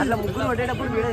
అట్లా ముగ్గురు కొట్టేటప్పుడు వీడే